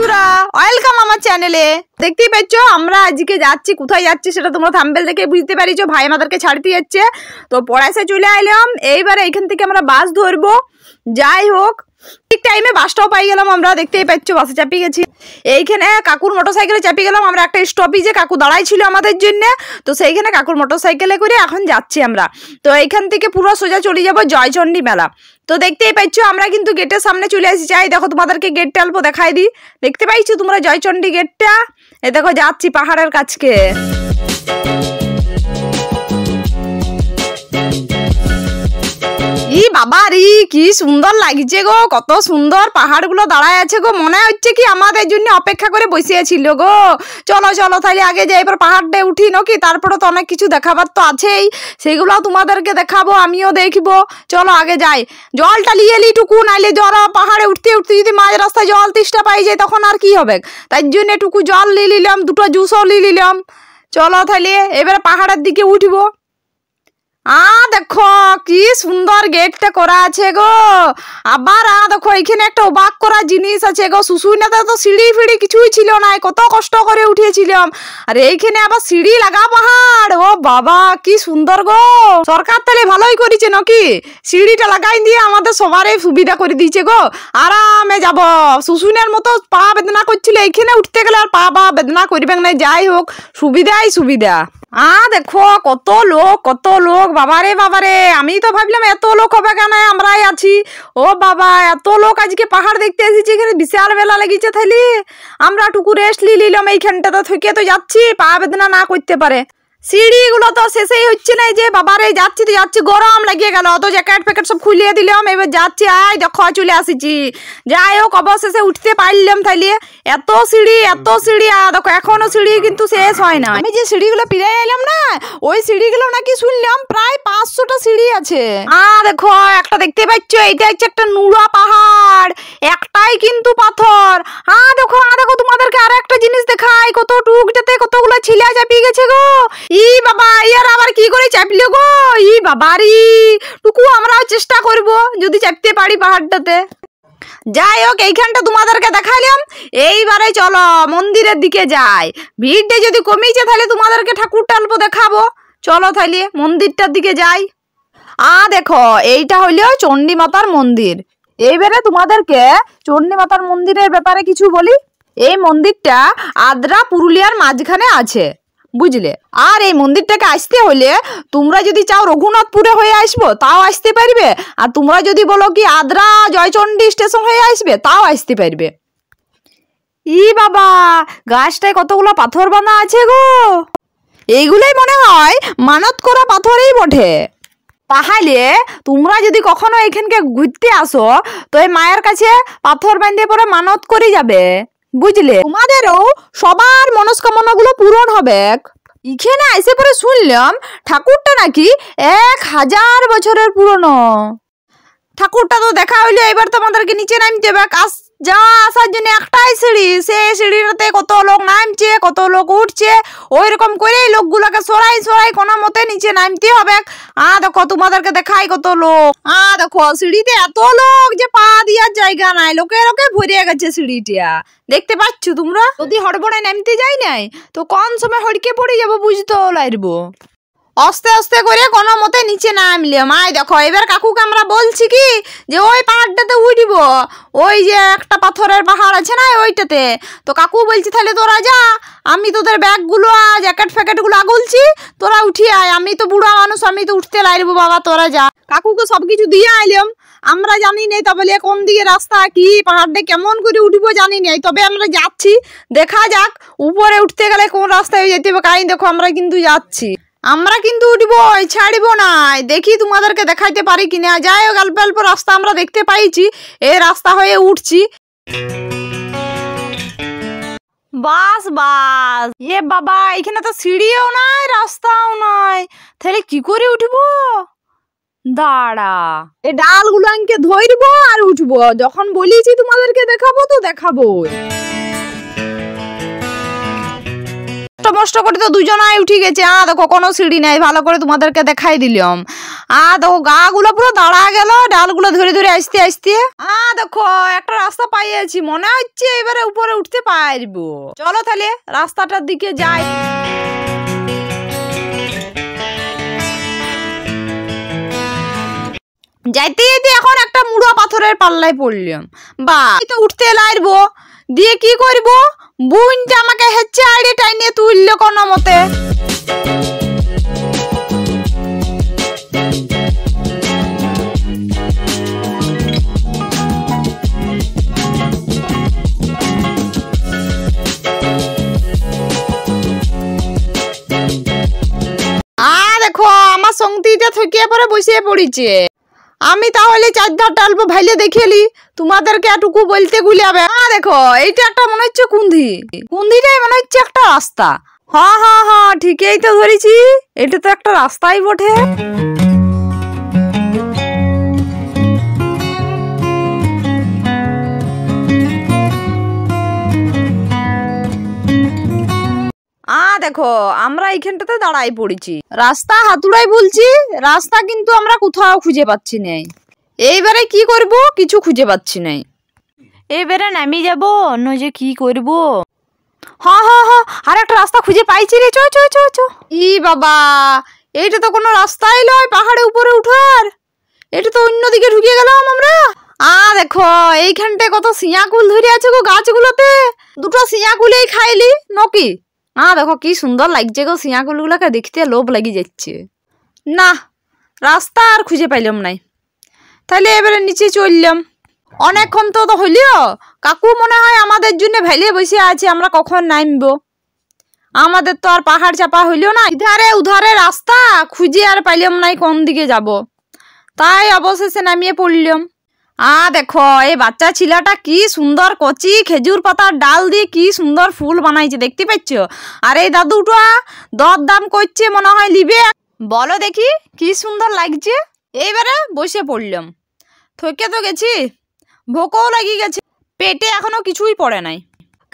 বন্ধুরা ওয়েলকাম আমার চ্যানেলে দেখতেই পাচ্ছ, আমরা আজকে যাচ্ছি, কোথায় যাচ্ছি সেটা তোমরা থাম্বেল দেখে বুঝতে পারিছো, ভাই আমাদেরকে ছাড়তে যাচ্ছে। তো পড়াশে চলে এলাম, এইবারে এখান থেকে আমরা বাস ধরবো। যাই হোক, ঠিক টাইমে বাসটাও পাই গেলাম আমরা, দেখতেই পাচ্ছ বাসে চাপিয়ে গেছি। এইখানে কাকুর মোটর সাইকেলে চাপিয়ে গেলাম, আমরা একটা স্টপেজে কাকু দাঁড়াই ছিল আমাদের জন্য। তো সেইখানে কাকুর মোটর সাইকেলে করে এখন যাচ্ছি আমরা। তো এইখান থেকে পুরো সোজা চলে যাব জয়চন্ডী মেলা। তো দেখতেই পাচ্ছ, আমরা কিন্তু গেটের সামনে চলে আসি যাই দেখো, তোমাদেরকে গেটটা অল্প দেখাই দিই। দেখতে পাইছো তোমরা জয়চন্ডী গেটটা? এ দেখো, যাচ্ছি পাহাড়ের কাছকে। ই বাবা রি, কি সুন্দর লাগছে গো, কত সুন্দর পাহাড়গুলো দাঁড়ায় আছে গো। মনে হচ্ছে কি আমাদের জন্য অপেক্ষা করে বসিয়েছিল গো। চলো চলো তাহলে আগে যাই এবার পাহাড়টা উঠি নাকি, তারপরে তো অনেক কিছু দেখাবার তো আছেই। সেগুলো তোমাদেরকে দেখাবো, আমিও দেখব। চলো আগে যাই। জলটা নিয়ে এলি টুকু, নাইলে জল পাহাড়ে উঠতে উঠতে যদি মাঝ রাস্তায় জল তিষ্টা পাই যায়, তখন আর কি হবে? তাই জন্য টুকু জল নিয়ে নিলাম, দুটো জুসও নিয়ে নিলাম। চলো তাহলে এবারে পাহাড়ের দিকে উঠবো। আ, দেখো, কি সুন্দর গেটটা করা আছে গো। আবার, আ, দেখো, এখানে একটা অবাক করা জিনিস আছে গো। শুশুনাতে তো সিঁড়ি ফিড়ি কিছুই ছিল না। কত কষ্ট করে উঠিয়েছিলাম। আর এইখানে আবার সিঁড়ি লাগা পাহাড়। ও বাবা, কি সুন্দর গো। সরকার তাহলে ভালোই করেছে নাকি? সিঁড়িটা লাগাই দিয়ে আমাদের সবারই সুবিধা করে দিয়েছে গো। আরামে যাব। শুশুনের মতো পা বেদনা করছিল। এইখানে উঠতে গেলে আর পা বা বেদনা করবে না। যাই হোক, সুবিধাই সুবিধা। আ, দেখো, কত লোক কত লোক। বাবারে বাবারে, আমি তো ভাবলাম এত লোক হবে কেন? আমরাই আছি। ও বাবা, এত লোক আজকে পাহাড় দেখতে এসেছি, এখানে বিশাল বেলা লেগেছে তাইলে। আমরা টুকু রেস্ট নিয়ে নিলাম এইখানটাতে থেকে, তো যাচ্ছি, পা বেদনা না করতে পারে। সিঁড়িগুলো তো শেষেই হচ্ছে না যে বাবারে যাচ্ছি তো যাচ্ছি, গরম লাগিয়ে গেল তো জ্যাকেট ফ্যাকেট সব খুলিয়ে দিলাম, এবার যাচ্ছি, আয় দেখো চলে আসিছি। যাই হোক, অবশেষে উঠতে পারলাম তাইলে। এত সিঁড়ি এত সিঁড়ি, আর দেখো, এখনও সিঁড়ি কিন্তু শেষ হয় না। আমি যে সিঁড়িগুলো ফিরে এলাম না, ওই সিঁড়িগুলো নাকি শুনলাম প্রায় পাঁচশোটা সিঁড়ি আছে। আ দেখো, একটা দেখতে পাচ্ছ, এইটা হচ্ছে একটা নুড়া পাহাড়, একটাই কিন্তু পাথর। আ দেখো আর জিনিস দেখাই, কত টুকটাতে কতগুলো ছিলা চাপিয়ে গেছে গো। ই বাবা ইয়ার আবার কি করে চাপলো গো? ই বাবারি টুকু আমরাও চেষ্টা করব যদি চাপতে পারি পাহাড়টাতে। যাই হোক, এইখানটা তোমাদেরকে দেখাইলাম এইবারে চলো, মন্দিরের দিকে যাই। ভিড়টা যদি কমিয়েছে তাহলে তোমাদেরকে ঠাকুরটা অল্প দেখাবো। চলো তাহলে, মন্দিরটার দিকে যাই। আ, দেখো, এইটা হইল চণ্ডী মাতার মন্দির। এইবারে তোমাদেরকে চণ্ডী মাতার মন্দিরের ব্যাপারে কিছু বলি। এই মন্দিরটা আদ্রা পুরুলিয়ার মাঝখানে আছে, বুঝলে? আর এই মন্দিরটাকে আসতে হলে তোমরা যদি চাও রঘুনাথপুরে হয়ে আসব, তাও আসতে পারবে। আর তোমরা যদি বলো কি আদ্রা জয়চণ্ডী স্টেশন হয়ে আসবে, তাও আসতে পারবে। ই বাবা, গাছটায় কতগুলো পাথর বাঁধা আছে গো। এইগুলোই মনে হয় মানত করা পাথরেই বটে। তাহলে তোমরা যদি কখনো এখানকে ঘুরতে আসো, তো এই মায়ের কাছে পাথর বাঁধে পরে মানত করে যাবে। বুঝলে? তোমাদেরও সবার মনস্কামনাগুলো পূরণ হবে। এখানে এসে পরে শুনলাম ঠাকুরটা নাকি এক হাজার বছরের পুরনো। ঠাকুরটা তো দেখা হইল, এবার তোমাদেরকে নিচে নামতে হবে যাওয়া আসার জন্য একটাই সিঁড়ি, সেই সিঁড়িটাতে কত লোক নামছে, কত লোক উঠছে ওই রকম করেই লোকগুলোকে সরাই সরাই কোনো মতে নিচে নামতে হবে। আ, দেখো তোমাদেরকে দেখাই কত লোক। আ, দেখো সিঁড়িতে এত লোক যে পা দিয়ার জায়গা নাই, লোকে লোকে ভরিয়ে গেছে সিঁড়িটা। দেখতে পাচ্ছ তোমরা? যদি হড়বড়ে নামতে যাই নাই, তো কোন সময় হড়কে পড়ে যাব বুঝতেও লাগবো আস্তে আস্তে করে কোনো মতে নিচে নামলে। মাই দেখো, এবার কাকুকে আমরা বলছি কি, যে ওই পাহাড়টাতে উঠব ওই যে একটা পাথরের পাহাড় আছে না, ওইটাতে। তো কাকু বলছি, তাহলে তোরা যা, আমি তোদের ব্যাগগুলো জ্যাকেট ফ্যাকেটগুলো আগুলছি, তোরা উঠি আয়। আমি তো বুড়া মানুষ, আমি তো উঠতে লাগবো বাবা, তোরা যা। কাকুকে সব কিছু দিয়ে আইলাম। আমরা জানি নেই তবে কোন দিকে রাস্তা, কি পাহাড়টা কেমন করে উঠবো জানি নেই। তবে আমরা যাচ্ছি, দেখা যাক, উপরে উঠতে গেলে কোন রাস্তায় যেতে হবে। কাই দেখো, আমরা কিন্তু যাচ্ছি। আমরা কিন্তু উঠবো ছাড়ব না। দেখি তোমাদেরকে দেখাইতে পারি কিনা। যাই হোক, অল্প অল্প রাস্তা আমরা দেখতে পাইছি এ রাস্তা হয়ে উঠছি। বাস বাস। এ বাবা, এখানে তো সিঁড়িও নাই, রাস্তাও নাই। তাহলে কি করে উঠবো? দাঁড়া। এ ডালগুলো ধরবো আর উঠবো। যখন বলিছি তোমাদেরকে দেখাবো তো দেখাবো মষ্ট করে তো দুজনাই উঠে গেছে। আ দেখো, কোনো সিঁড়ি নাই, ভালো করে তোমাদেরকে দেখাই দিলাম। আ দেখো গা গুলো পুরো দাঁড়া গেল, ডালগুলো ধরে ধরে আসতে আসতে আ দেখো, একটা রাস্তা পাইয়েছি, মনে হচ্ছে এবারে উপরে উঠতে পারব। চলো তাহলে, রাস্তাটার দিকে যাই। যাইতে যাইতে এখন একটা মুড়া পাথরের পাল্লায় পড়লাম। বা তো উঠতে লাইরবো দিয়ে কি করব? বুনটা আমাকে হেচ্ছে আইডে টাইনে তুললো কোনো মতে। আর দেখো, আমার সঙ্গতিটা থকিয়ে পরে বসে পড়েছে। আমি তাহলে চার ধারটা অল্প ভাইলে দেখে এলি তোমাদেরকে এটুকু বলতে গুলি গুলিয়াবে হ্যাঁ দেখো, এইটা একটা মনে হচ্ছে কুন্ধি কুন্ধিটাই মনে হচ্ছে একটা রাস্তা। হ্যাঁ হ্যাঁ হ্যাঁ ঠিকই তো ধরেছি। এটা তো একটা রাস্তাই বটে। দেখো, আমরা এইখানটাতে দাঁড়াই পড়েছি। রাস্তা হাতুড়াই বলছি, রাস্তা কিন্তু আমরা কোথাও খুঁজে পাচ্ছি নাই। এইবারে কি করব? কিছু খুঁজে পাচ্ছি নাই। এবারে নামি যাব যে কি করব? হ্যাঁ হ্যাঁ হ্যাঁ আর একটা রাস্তা খুঁজে পাইছি রে, চ চ চ চ। ই বাবা, এইটা তো কোনো রাস্তাই নয় পাহাড়ে উপরে উঠার। এটা তো অন্যদিকে ঢুকে গেলাম আমরা। আ, দেখো, এইখানটায় কত সিয়াকুল ধরে আছে গো গাছগুলোতে। দুটো সিয়াকুলেই খাইলি, নকি? আ দেখো কি সুন্দর লাগছে গো। সিয়াকুলগুলোকে দেখতে লোভ লাগি যাচ্ছে। না, রাস্তা আর খুঁজে পাইলাম নাই। তাহলে এবারে নিচে চললাম। অনেকক্ষণ তো তো হইলিও কাকু মনে হয় আমাদের জন্য ভেলিয়ে বসে আছে, আমরা কখন নামবো? আমাদের তো আর পাহাড় চাপা হইলিও না, ইধারে উধারে রাস্তা খুঁজে আর পাইলাম নাই কোন দিকে যাব। তাই অবশেষে নামিয়ে পড়লাম। আ, দেখো, এই বাচ্চা ছিলাটা কি সুন্দর কচি খেজুর পাতার ডাল দিয়ে কি সুন্দর ফুল বানাইছে, দেখতে পাচ্ছ? আর এই দাদুটা দর দাম করছে মনে হয় লিবে। বলো দেখি, কি সুন্দর লাগছে? এইবারে বসে পড়লাম। থকে তো গেছি, ভোকও লাগিয়ে গেছে, পেটে এখনও কিছুই পড়ে নাই।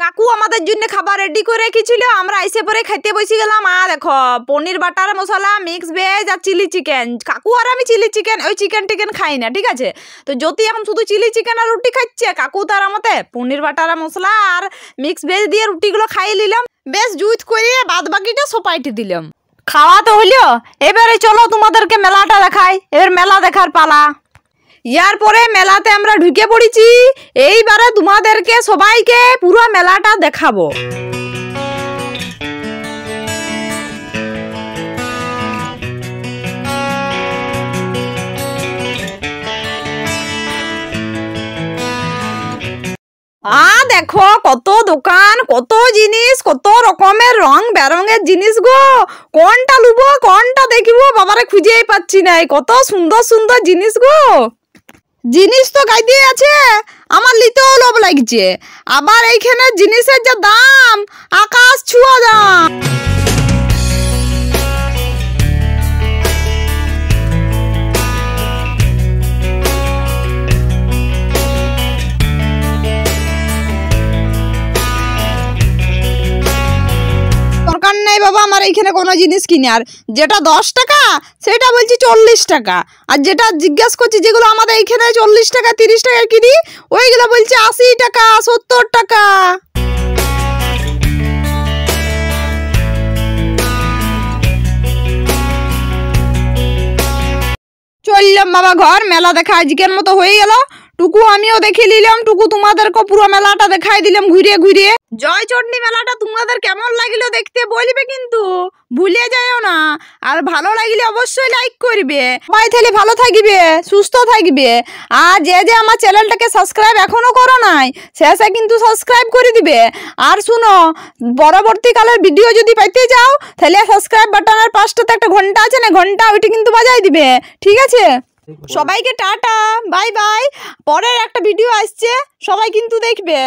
কাকু আমাদের জন্য খাবার রেডি করে রেখেছিল, আমরা এসে পরে খাইতে বসে গেলাম। আর দেখো, paneer, butter, masala mix veg আর চিলি চিকেন কাকু আর আমি চিলি চিকেন ওই চিকেন টিকেন খাই না, ঠিক আছে? তো যদি এখন শুধু চিলি চিকেন আর রুটি খাচ্ছে, কাকু তার মতে পনির, বাটার, মশলা আর মিক্স ভেজ দিয়ে রুটিগুলো খাই নিলাম। বেশ জুইত করে বাদ বাকিটা সোপাইটে দিলাম। খাওয়া তো হইল, এবারে চলো তোমাদেরকে মেলাটা দেখাই। এবার মেলা দেখার পালা। ইয়ার পরে মেলাতে আমরা ঢুকে পড়েছি। এইবারে তোমাদেরকে সবাইকে পুরো মেলাটা দেখাবো। আ, দেখো, কত দোকান, কত জিনিস, কত রকমের রং বেরঙের জিনিস গো। কোনটা লুবো, কোনটা দেখিব, বাবারে খুঁজেই পাচ্ছি নাই। কত সুন্দর সুন্দর জিনিস গো। জিনিস তো গাই দিয়ে আছে। আমার লিতেও লোভ লাগছে। আবার এইখানে জিনিসের যা দাম, আকাশ ছুঁয়া দাম। নেই বাবা, আমার এইখানে কোনো জিনিস কিনে আর যেটা দশ টাকা, সেটা বলছি চল্লিশ টাকা। আর যেটা জিজ্ঞেস করছি, যেগুলো আমাদের এইখানে চল্লিশ টাকা, তিরিশ টাকা কিনি, ওইগুলো বলছে আশি টাকা, সত্তর টাকা। চললাম বাবা ঘর, মেলা দেখা আজকের মতো হয়ে গেল। টুকু আমিও দেখে নিলাম টুকু তোমাদেরকে পুরো মেলাটা দেখাই দিলাম ঘুরে ঘুরে জয় চটনি মেলাটা তোমাদের কেমন লাগল দেখতে বলবে কিন্তু ভুলে যাইও না। আর ভালো লাগলে অবশ্যই লাইক করবে। সবাই তাহলে ভালো থাকবে সুস্থ থাকবে। আর যে যে আমার চ্যানেলটাকে সাবস্ক্রাইব এখনও করো নাই শেষে কিন্তু সাবস্ক্রাইব করে দিবে। আর শুনো পরবর্তীকালের ভিডিও যদি পাইতে চাও তাহলে সাবস্ক্রাইব বাটনের পাশটাতে একটা ঘণ্টা আছে না ঘণ্টা ওইটা কিন্তু বাজাই দিবে। ঠিক আছে? সবাইকে টাটা বাই বাই। পরের একটা ভিডিও আসছে সবাই কিন্তু দেখবে।